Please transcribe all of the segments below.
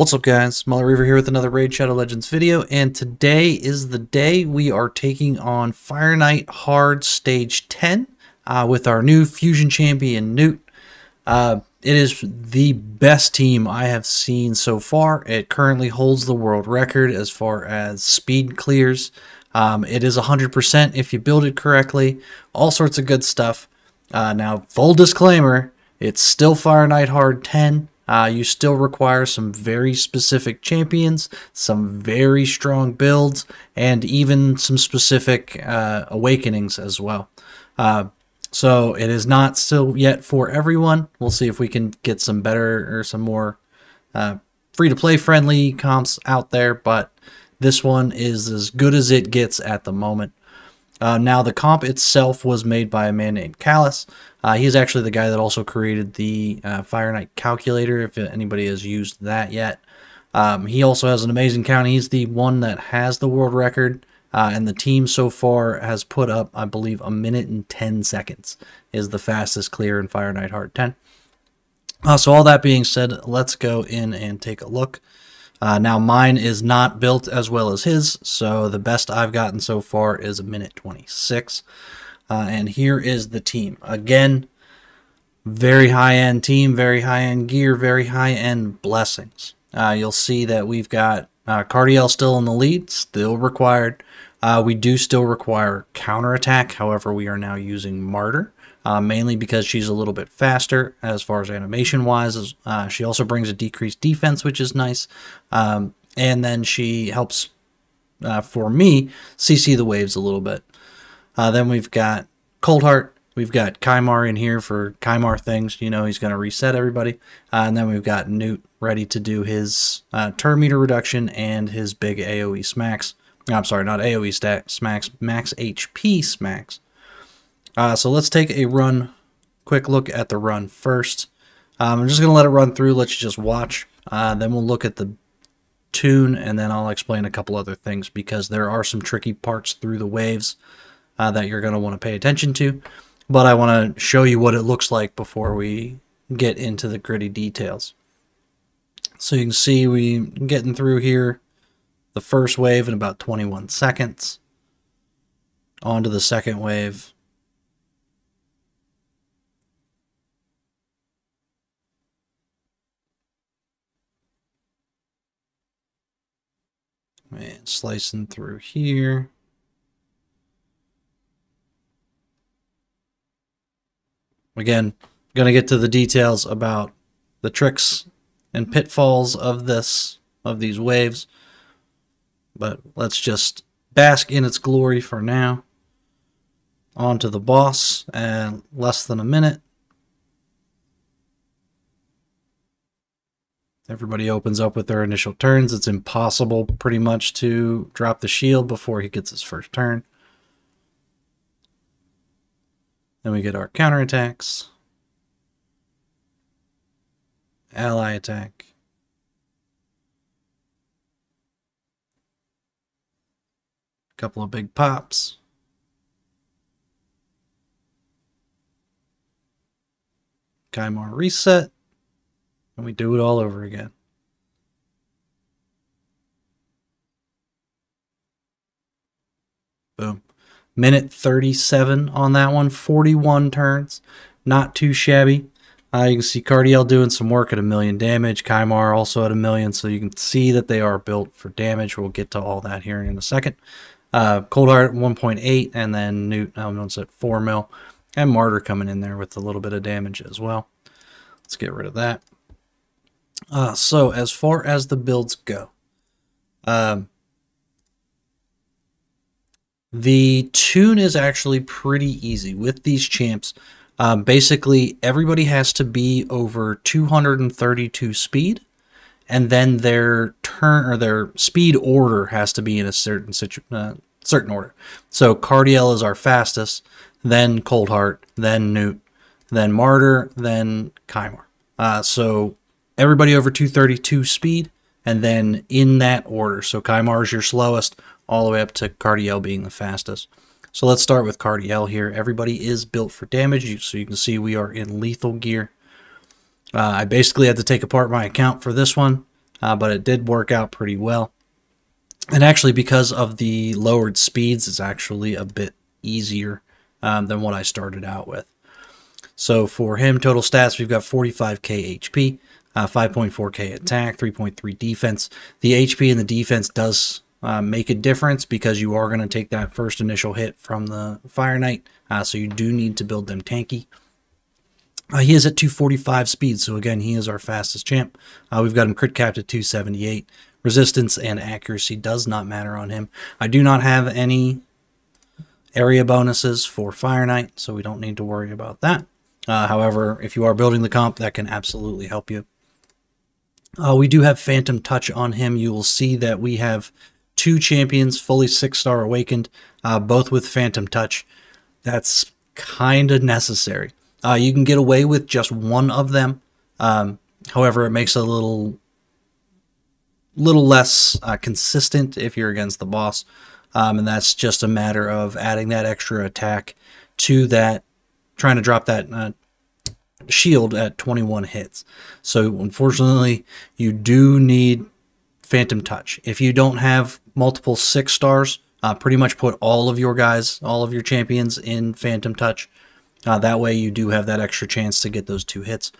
What's up guys, MulletReaver here with another Raid Shadow Legends video, and today is the day we are taking on Fire Knight Hard Stage 10 uh, with our new Fusion Champion Gnut. Uh, it is the best team I have seen so far. It currently holds the world record as far as speed clears. Um, it is 100% if you build it correctly, all sorts of good stuff. Uh, now, full disclaimer, it's still Fire Knight Hard 10. Uh, you still require some very specific champions, some very strong builds, and even some specific uh, awakenings as well. Uh, so it is not still yet for everyone. We'll see if we can get some better or some more uh, free to play friendly comps out there, but this one is as good as it gets at the moment. Uh, now, the comp itself was made by a man named Callus. Uh, he's actually the guy that also created the uh, Fire Knight calculator, if anybody has used that yet. Um, he also has an amazing count. He's the one that has the world record, uh, and the team so far has put up, I believe, a minute and 10 seconds is the fastest clear in Fire Knight Hard 10. Uh, so all that being said, let's go in and take a look. Uh, now mine is not built as well as his, so the best I've gotten so far is a minute 26. Uh, and here is the team. Again, very high-end team, very high-end gear, very high-end blessings. Uh, you'll see that we've got uh, Cardiel still in the lead, still required. Uh, we do still require counterattack, however, we are now using Martyr uh, mainly because she's a little bit faster as far as animation wise. Uh, she also brings a decreased defense, which is nice. Um, and then she helps, uh, for me, CC the waves a little bit. Uh, then we've got Coldheart. We've got Kymar in here for Kymar things. You know, he's going to reset everybody. Uh, and then we've got Gnut ready to do his uh, turn meter reduction and his big AoE smacks. I'm sorry, not AoE stat smacks, max HP smacks. Uh, so let's take a run, quick look at the run first. Um, I'm just going to let it run through, let you just watch. Uh, then we'll look at the tune, and then I'll explain a couple other things because there are some tricky parts through the waves uh, that you're going to want to pay attention to. But I want to show you what it looks like before we get into the gritty details. So you can see we getting through here the first wave in about 21 seconds. On to the second wave And slicing through here. Again, going to get to the details about the tricks and pitfalls of this, of these waves. But let's just bask in its glory for now. On to the boss, and less than a minute. Everybody opens up with their initial turns. It's impossible pretty much to drop the shield before he gets his first turn. Then we get our counterattacks. Ally attack. Couple of big pops. Kymar reset. And we do it all over again. Boom. Minute 37 on that one. 41 turns. Not too shabby. Uh, you can see Cardiel doing some work at a million damage. Kymar also at a million, so you can see that they are built for damage. We'll get to all that here in a second. Uh, Coldheart 1.8, and then Gnut, um, at 4 mil. And Martyr coming in there with a little bit of damage as well. Let's get rid of that. Uh, so as far as the builds go, um, the tune is actually pretty easy with these champs. Um, basically, everybody has to be over 232 speed, and then their turn or their speed order has to be in a certain situ uh, certain order. So Cardiel is our fastest, then Coldheart, then Gnut, then Martyr, then Kymar. Uh, so everybody over 232 speed, and then in that order. So Kymar is your slowest, all the way up to Cardiel being the fastest. So let's start with Cardiel here. Everybody is built for damage, so you can see we are in lethal gear. Uh, I basically had to take apart my account for this one. uh, but it did work out pretty well. And actually, because of the lowered speeds, it's actually a bit easier um, than what I started out with. So for him, total stats, we've got 45k HP, uh, 5.4k attack, 3.3 defense. The HP and the defense does uh, make a difference because you are going to take that first initial hit from the Fire Knight, uh, so you do need to build them tanky. Uh, he is at 245 speed, so again, he is our fastest champ. Uh, we've got him crit capped at 278. Resistance and accuracy does not matter on him. I do not have any area bonuses for Fire Knight, so we don't need to worry about that. Uh, however, if you are building the comp, that can absolutely help you. Uh, we do have Phantom Touch on him. You will see that we have two champions fully six-star awakened, uh, both with Phantom Touch. That's kind of necessary. Uh, you can get away with just one of them. Um, however, it makes a little little less uh, consistent if you're against the boss. Um, and that's just a matter of adding that extra attack to that, trying to drop that uh, shield at 21 hits. So unfortunately, you do need Phantom Touch. If you don't have multiple six stars, uh, pretty much put all of your guys, all of your champions in Phantom Touch. Uh, that way you do have that extra chance to get those two hits.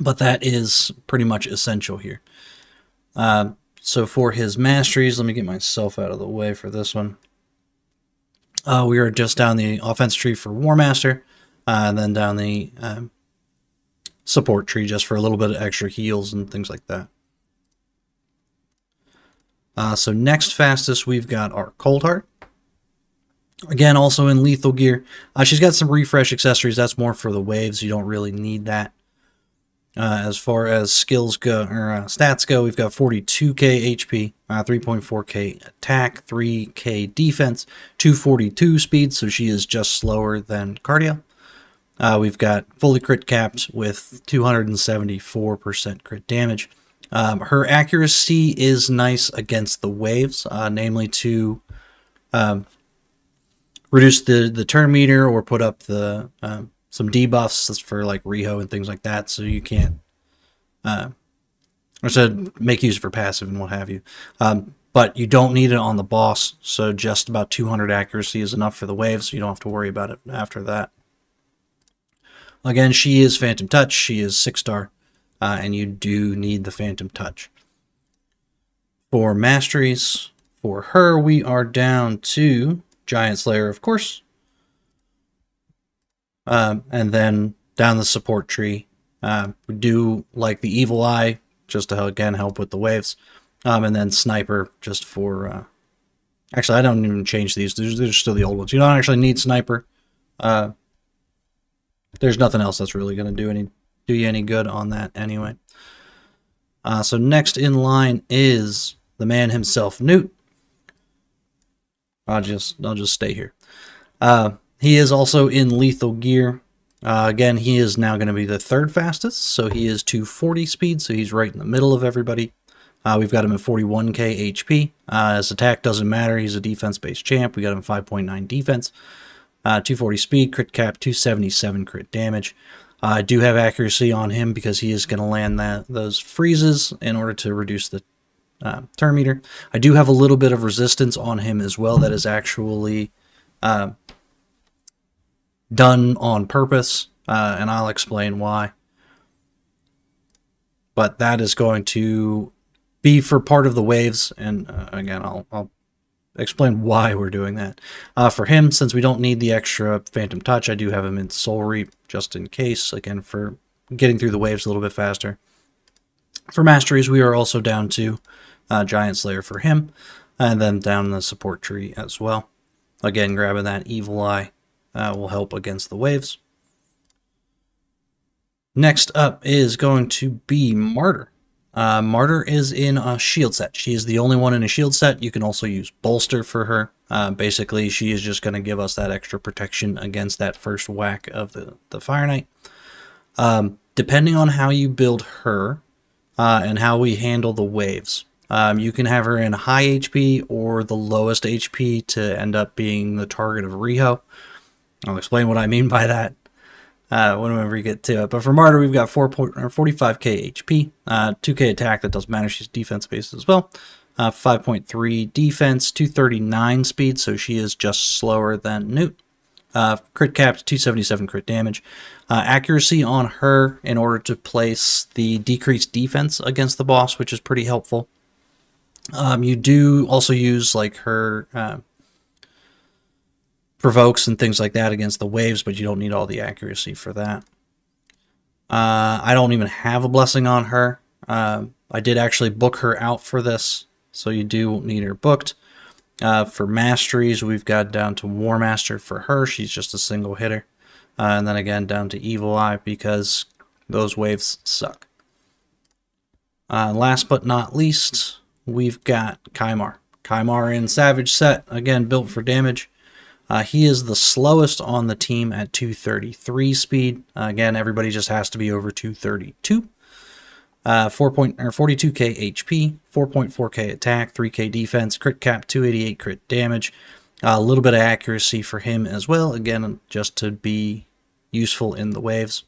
But that is pretty much essential here. Uh, so for his masteries, let me get myself out of the way for this one. Uh, we are just down the offense tree for War Master, uh, and then down the um, support tree just for a little bit of extra heals and things like that. Uh, so next fastest, we've got our Cold Heart. Again, also in lethal gear. Uh, she's got some refresh accessories. That's more for the waves. You don't really need that. Uh, as far as skills go, or uh, stats go, we've got 42k HP, uh, 3.4k attack, 3k defense, 242 speed, so she is just slower than Cardiel. Uh, we've got fully crit capped with 274% crit damage. Um, her accuracy is nice against the waves, uh, namely to um, reduce the, the turn meter or put up the um, some debuffs for like Riho and things like that, so you can't, uh, or said make use for passive and what have you. Um, but you don't need it on the boss, so just about 200 accuracy is enough for the waves. so you don't have to worry about it after that. Again, she is Phantom Touch, she is 6 star, uh, and you do need the Phantom Touch. For masteries, for her, we are down to Giant Slayer, of course, um, and then down the support tree, uh, we do like the Evil Eye, just to again help with the waves. Um, and then Sniper, just for... Uh, actually, I don't even change these. These are still the old ones. You don't actually need Sniper. Uh, there's nothing else that's really going to do any do you any good on that anyway. Uh, so next in line is the man himself, Gnut. I'll just I'll just stay here. Uh, he is also in lethal gear. Uh, again, he is now going to be the third fastest, so he is 240 speed, so he's right in the middle of everybody. Uh, we've got him at 41k HP. Uh, his attack doesn't matter, he's a defense-based champ. We got him 5.9 defense, uh, 240 speed, crit cap, 277 crit damage. I do have accuracy on him because he is going to land that those freezes in order to reduce the uh, turn meter. I do have a little bit of resistance on him as well that is actually uh, done on purpose, uh, and I'll explain why. But that is going to be for part of the waves, and uh, again, I'll, I'll, explain why we're doing that. Uh, for him, since we don't need the extra Phantom Touch, I do have him in Soul Reap just in case, again, for getting through the waves a little bit faster. For Masteries, we are also down to uh, Giant Slayer for him, and then down the support tree as well. Again, grabbing that Evil Eye uh, will help against the waves. Next up is going to be Martyr. Uh, Martyr is in a shield set. She is the only one in a shield set. You can also use Bolster for her. Uh, basically, she is just going to give us that extra protection against that first whack of the, the Fire Knight. Um, depending on how you build her uh, and how we handle the waves, um, you can have her in high HP or the lowest HP to end up being the target of Riho. I'll explain what I mean by that. Uh, whenever you get to it. But for Martyr, we've got 4 point, or 45k HP, uh, 2k attack. That doesn't matter. She's defense based as well. Uh, 5.3 defense, 239 speed, so she is just slower than Gnut. Uh, crit cap, 277 crit damage. Uh, accuracy on her in order to place the decreased defense against the boss, which is pretty helpful. Um, you do also use like her uh, provokes and things like that against the waves, but you don't need all the accuracy for that. Uh, I don't even have a blessing on her. Uh, I did actually book her out for this, so you do need her booked. Uh, for masteries, we've got down to War Master for her. She's just a single hitter. Uh, and then again down to Evil Eye because those waves suck. Uh, last but not least, we've got Kymar. Kymar in Savage set, again built for damage. Uh, he is the slowest on the team at 233 speed. Uh, again, everybody just has to be over 232. Uh, 4 point, or 42k HP, 4.4k attack, 3k defense, crit cap, 288 crit damage. a little bit of accuracy for him as well. Again, just to be useful in the waves.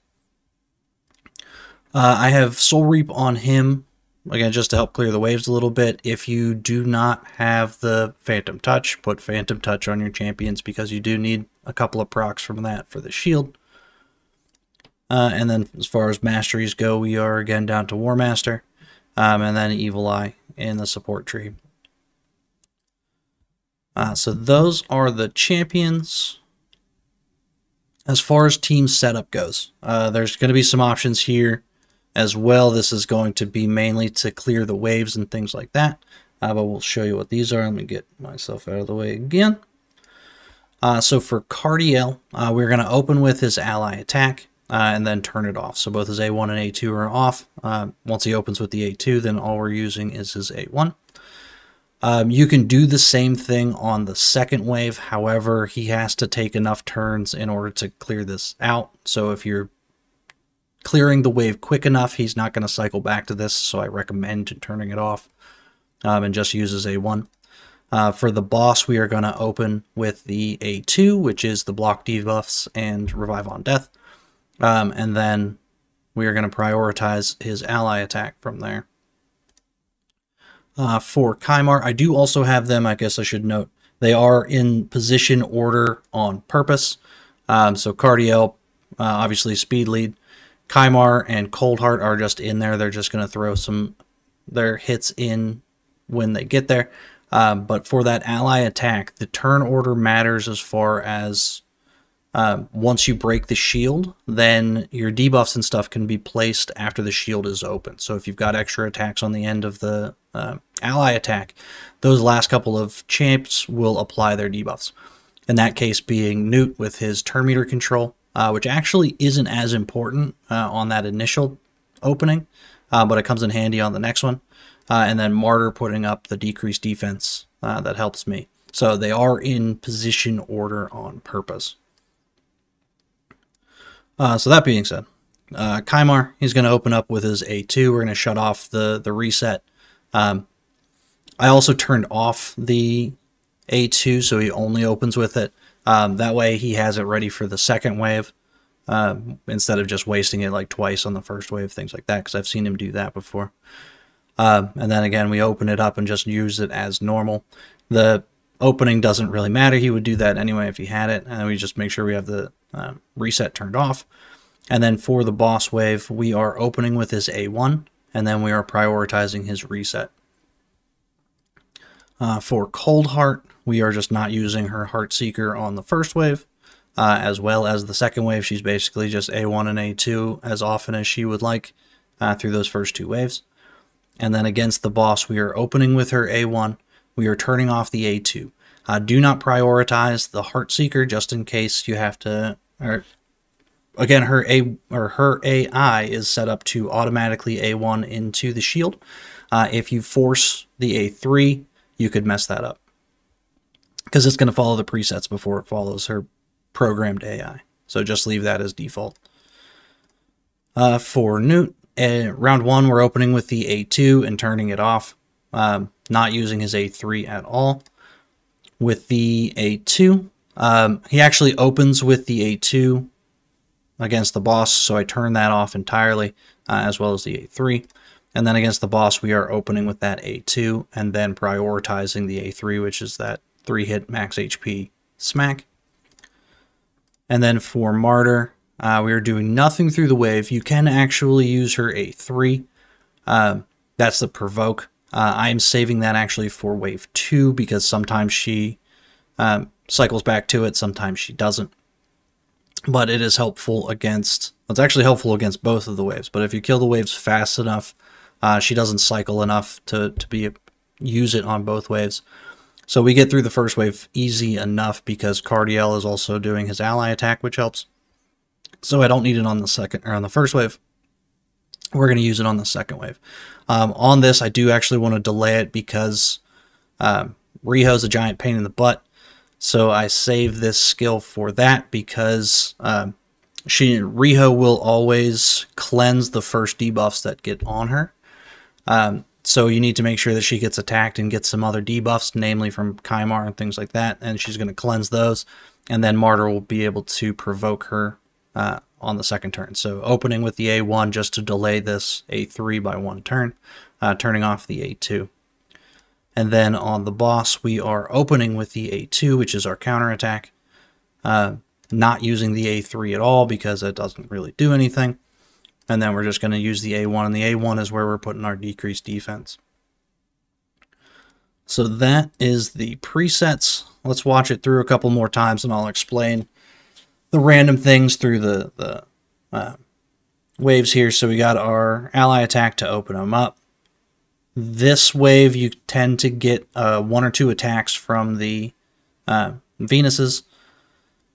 Uh, I have Soul Reap on him again, just to help clear the waves a little bit. If you do not have the Phantom Touch, put Phantom Touch on your champions because you do need a couple of procs from that for the shield. Uh, and then as far as masteries go, we are again down to War Master, um, and then Evil Eye in the support tree. Uh, so those are the champions. As far as team setup goes, uh, there's going to be some options here as well. This is going to be mainly to clear the waves and things like that. Uh, but we'll show you what these are. Let me get myself out of the way again. Uh, so for Cardiel, uh, we're going to open with his ally attack uh, and then turn it off. So both his A1 and A2 are off. Uh, once he opens with the A2, then all we're using is his A1. Um, you can do the same thing on the second wave. However, he has to take enough turns in order to clear this out. So if you're clearing the wave quick enough, he's not going to cycle back to this, so I recommend turning it off um, and just uses A1. Uh, for the boss, we are going to open with the A2, which is the block debuffs and revive on death. Um, and then we are going to prioritize his ally attack from there. Uh, for Kymar, I do also have them, I guess I should note, they are in position order on purpose. Um, so Cardiel, uh, obviously speed lead. Kymar and Coldheart are just in there. They're just going to throw some their hits in when they get there. Um, but for that ally attack, the turn order matters as far as uh, once you break the shield, then your debuffs and stuff can be placed after the shield is open. So if you've got extra attacks on the end of the uh, ally attack, those last couple of champs will apply their debuffs. In that case being Gnut with his turn meter control, uh, which actually isn't as important uh, on that initial opening, uh, but it comes in handy on the next one. Uh, and then Martyr putting up the decreased defense uh, that helps me. So they are in position order on purpose. So that being said, uh, Kymar, he's going to open up with his A2. We're going to shut off the, the reset. Um, I also turned off the A2, so he only opens with it. Um, that way he has it ready for the second wave uh, instead of just wasting it like twice on the first wave, things like that, because I've seen him do that before. Uh, and then again, we open it up and just use it as normal. The opening doesn't really matter. He would do that anyway if he had it. And we just make sure we have the uh, reset turned off. And then for the boss wave, we are opening with his A1, and then we are prioritizing his reset. Uh, for Coldheart, we are just not using her Heartseeker on the first wave, uh, as well as the second wave. She's basically just A1 and A2 as often as she would like uh, through those first two waves. And then against the boss, we are opening with her A1. We are turning off the A2. Uh, do not prioritize the Heartseeker just in case you have to. Or again, her A or her AI is set up to automatically A1 into the shield. Uh, if you force the A3, you could mess that up because it's going to follow the presets before it follows her programmed AI. So just leave that as default. Uh, for Gnut, uh, round one, we're opening with the A2 and turning it off, um, not using his A3 at all. With the A2, um, he actually opens with the A2 against the boss, so I turn that off entirely, uh, as well as the A3. And then against the boss, we are opening with that A2 and then prioritizing the A3, which is that 3 hit max HP smack. And then for Martyr, uh, we are doing nothing through the wave. You can actually use her A3. Uh, that's the provoke. Uh, I am saving that actually for wave 2 because sometimes she um, cycles back to it, sometimes she doesn't. But it is helpful against, it's actually helpful against both of the waves. But if you kill the waves fast enough, uh, she doesn't cycle enough to, to be use it on both waves. So we get through the first wave easy enough because Cardiel is also doing his ally attack, which helps. So I don't need it on the second or on the first wave. We're going to use it on the second wave. Um, on this, I do actually want to delay it because um, Riho's a giant pain in the butt. So I save this skill for that because um, she Riho will always cleanse the first debuffs that get on her. Um, so you need to make sure that she gets attacked and gets some other debuffs, namely from Kymar and things like that, and she's going to cleanse those. And then Martyr will be able to provoke her uh, on the second turn. So opening with the A1 just to delay this A3 by one turn, uh, turning off the A2. And then on the boss, we are opening with the A2, which is our counterattack. Uh, not using the A3 at all because it doesn't really do anything. And then we're just going to use the A1, and the A1 is where we're putting our decreased defense. So that is the presets. Let's watch it through a couple more times, and I'll explain the random things through the, the uh, waves here. So we got our ally attack to open them up. This wave, you tend to get uh, one or two attacks from the uh, Venuses.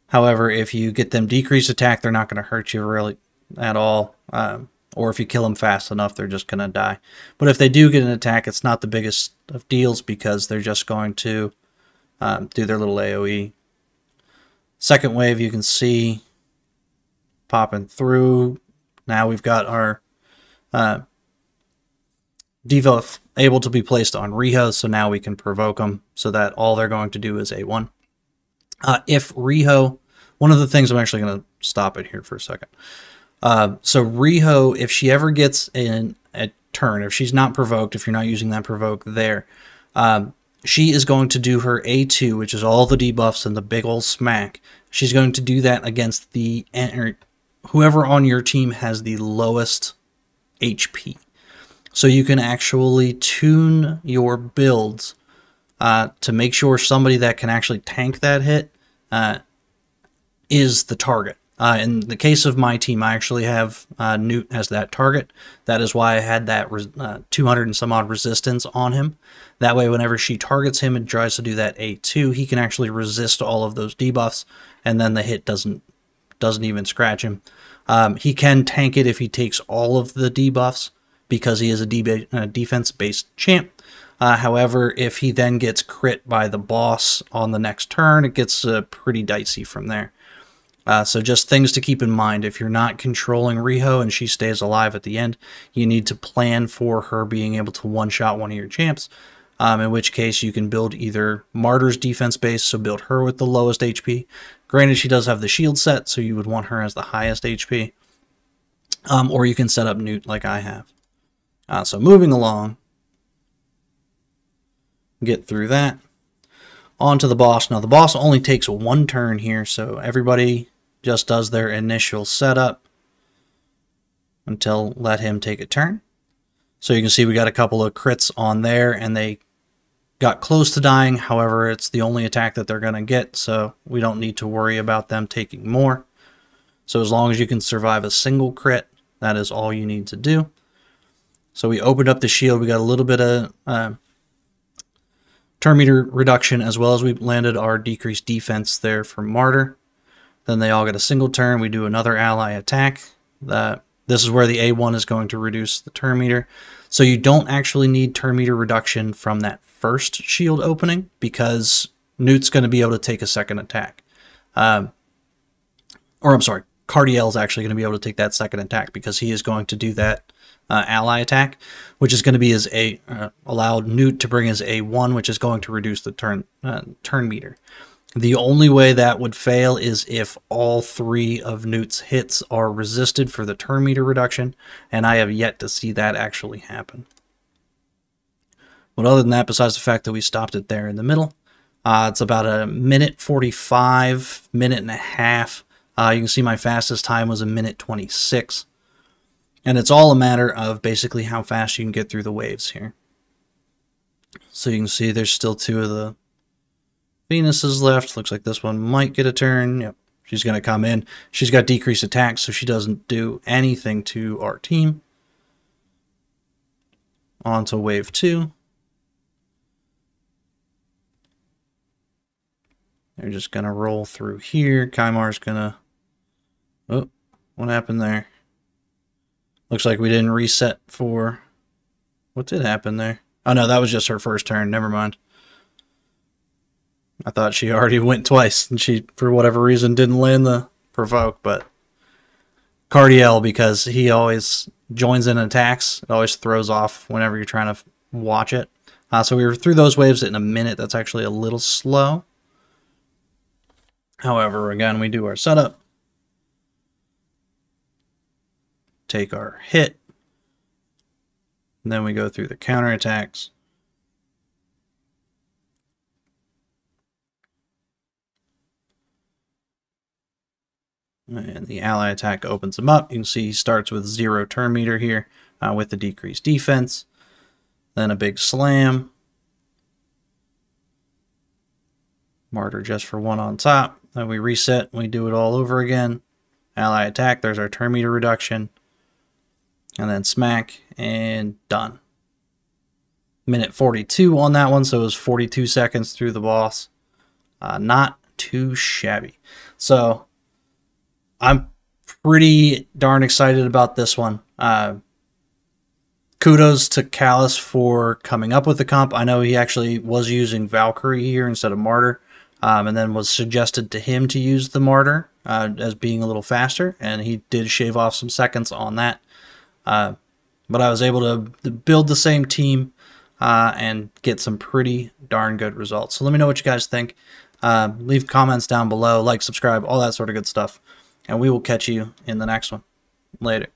However, if you get them decreased attack, they're not going to hurt you really at all. Um, or if you kill them fast enough, they're just going to die. But if they do get an attack, it's not the biggest of deals because they're just going to um, do their little AoE. Second wave, you can see popping through. Now we've got our uh, debuff able to be placed on Riho, so now we can provoke them so that all they're going to do is A1. Uh, if Riho, one of the things I'm actually going to stop it here for a second. Uh, so Riho, if she ever gets in a turn, if she's not provoked, if you're not using that provoke there, um, she is going to do her A2, which is all the debuffs and the big old smack. She's going to do that against the whoever on your team has the lowest HP. So you can actually tune your builds uh, to make sure somebody that can actually tank that hit uh, is the target. Uh, in the case of my team, I actually have uh, Gnut as that target. That is why I had that uh, 200 and some odd resistance on him. That way, whenever she targets him and tries to do that A2, he can actually resist all of those debuffs, and then the hit doesn't doesn't even scratch him. Um, he can tank it if he takes all of the debuffs because he is a uh, defense-based champ. Uh, however, if he then gets crit by the boss on the next turn, it gets uh, pretty dicey from there. Uh, so just things to keep in mind. If you're not controlling Riho and she stays alive at the end, you need to plan for her being able to one-shot one of your champs. Um, in which case you can build either Martyr's defense base, so build her with the lowest HP. Granted, she does have the shield set, so you would want her as the highest HP. Um, or you can set up Gnut like I have. Uh, so moving along, get through that. On to the boss. Now the boss only takes one turn here, so everybody just does their initial setup until let him take a turn. So you can see we got a couple of crits on there and they got close to dying. However, it's the only attack that they're going to get, so we don't need to worry about them taking more. So as long as you can survive a single crit, that is all you need to do. So we opened up the shield. We got a little bit of uh, turn meter reduction as well as we landed our decreased defense there for Martyr. Then they all get a single turn. We do another ally attack. That this is where the A1 is going to reduce the turn meter. So you don't actually need turn meter reduction from that first shield opening because Gnut's going to be able to take a second attack. Um, or I'm sorry, Cardiel is actually going to be able to take that second attack because he is going to do that uh, ally attack, which is going to be his A uh, allowed Gnut to bring his A1, which is going to reduce the turn uh, turn meter. The only way that would fail is if all three of Gnut's hits are resisted for the turn meter reduction, and I have yet to see that actually happen. But other than that, besides the fact that we stopped it there in the middle, uh, it's about a minute 45, minute and a half. Uh, you can see my fastest time was a minute 26. And it's all a matter of basically how fast you can get through the waves here. So you can see there's still two of the Venuses left. Looks like this one might get a turn. Yep, she's going to come in. She's got decreased attack, so she doesn't do anything to our team. On to wave two. They're just going to roll through here. Kymar's going to... Oh, what happened there? Looks like we didn't reset for... What did happen there? Oh, no, that was just her first turn. Never mind. I thought she already went twice, and she, for whatever reason, didn't land the provoke, but... Cardiel, because he always joins in attacks. It always throws off whenever you're trying to watch it. Uh, so we were through those waves in a minute. That's actually a little slow. However, again, we do our setup, take our hit, then we go through the counterattacks. And the ally attack opens him up. You can see he starts with zero turn meter here uh, with the decreased defense. Then a big slam. Martyr just for one on top. Then we reset, and we do it all over again. Ally attack, there's our turn meter reduction. And then smack, and done. Minute 42 on that one, so it was 42 seconds through the boss. Uh, not too shabby. So, I'm pretty darn excited about this one. Uh, kudos to Callus for coming up with the comp. I know he actually was using Valkyrie here instead of Martyr um, and then was suggested to him to use the Martyr uh, as being a little faster, and he did shave off some seconds on that. Uh, but I was able to build the same team uh, and get some pretty darn good results. So let me know what you guys think. Uh, leave comments down below, like, subscribe, all that sort of good stuff. And we will catch you in the next one. Later.